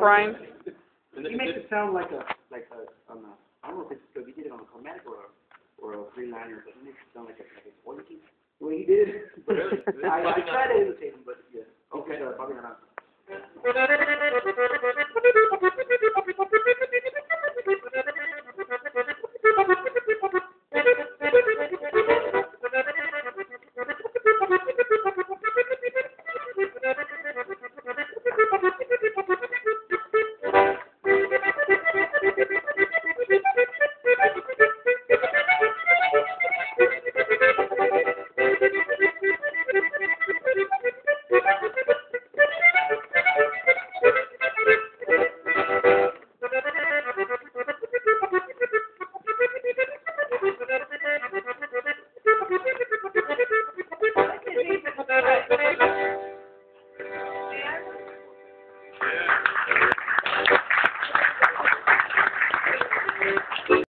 Brian? He makes it sound like a, like a, on a, I don't know if it's because he did it on a chromatic or a, or a three liner, but he makes it sound like a, like a quality. The way he did it. But Really? I, I tried to imitate him, but yeah. Okay. Uh, probably not.